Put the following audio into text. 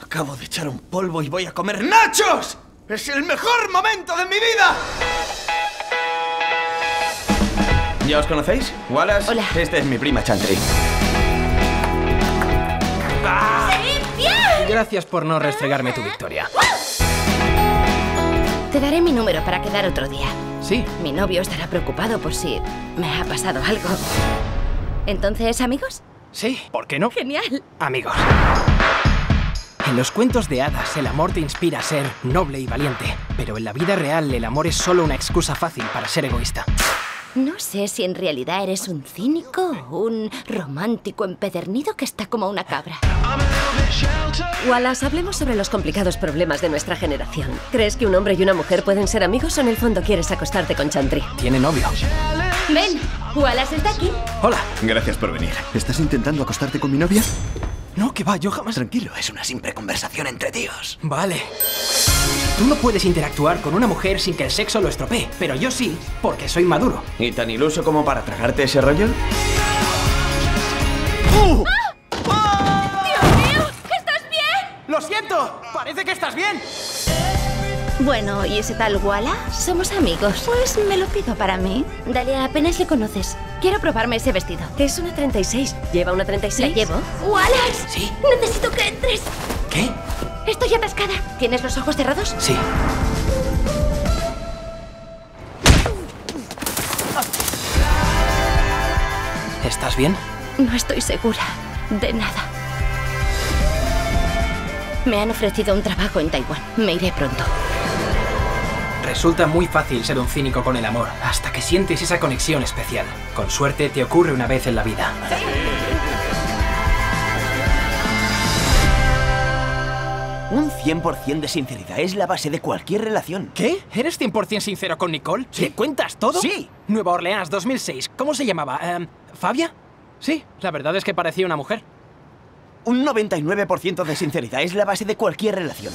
Acabo de echar un polvo y voy a comer nachos. ¡Es el mejor momento de mi vida! ¿Ya os conocéis? Wallace. Hola. Esta es mi prima Chantry. Gracias por no restregarme tu victoria. Te daré mi número para quedar otro día. Sí, Mi novio estará preocupado por si me ha pasado algo. Entonces, amigos, sí, ¿por qué no? genial. Amigos. En los cuentos de hadas, el amor te inspira a ser noble y valiente. Pero en la vida real, el amor es solo una excusa fácil para ser egoísta. No sé si en realidad eres un cínico o un romántico empedernido que está como una cabra. Wallace, hablemos sobre los complicados problemas de nuestra generación. ¿Crees que un hombre y una mujer pueden ser amigos o en el fondo quieres acostarte con Chantry? Tiene novio. Ven, Wallace está aquí. Hola. Gracias por venir. ¿Estás intentando acostarte con mi novia? No, que va, yo jamás... Tranquilo, es una simple conversación entre tíos. Vale. Tú no puedes interactuar con una mujer sin que el sexo lo estropee, pero yo sí, porque soy maduro. ¿Y tan iluso como para tragarte ese rollo? ¿Estás bien? ¡Lo siento! ¡Parece que estás bien! Bueno, ¿y ese tal Wallace? Somos amigos. Pues me lo pido para mí. Dalia, apenas le conoces. Quiero probarme ese vestido. Es una 36. ¿Lleva una ¿La 36? llevo? ¡Wallace! Sí. Necesito que entres. ¿Qué? Estoy atascada. ¿Tienes los ojos cerrados? Sí. ¿Estás bien? No estoy segura de nada. Me han ofrecido un trabajo en Taiwán. Me iré pronto. Resulta muy fácil ser un cínico con el amor, hasta que sientes esa conexión especial. Con suerte te ocurre una vez en la vida. Un 100% de sinceridad es la base de cualquier relación. ¿Qué? ¿Eres 100% sincero con Nicole? ¿Le cuentas todo? Sí. Nueva Orleans 2006. ¿Cómo se llamaba? Em, ¿Fabia? Sí, la verdad es que parecía una mujer. Un 99% de sinceridad es la base de cualquier relación.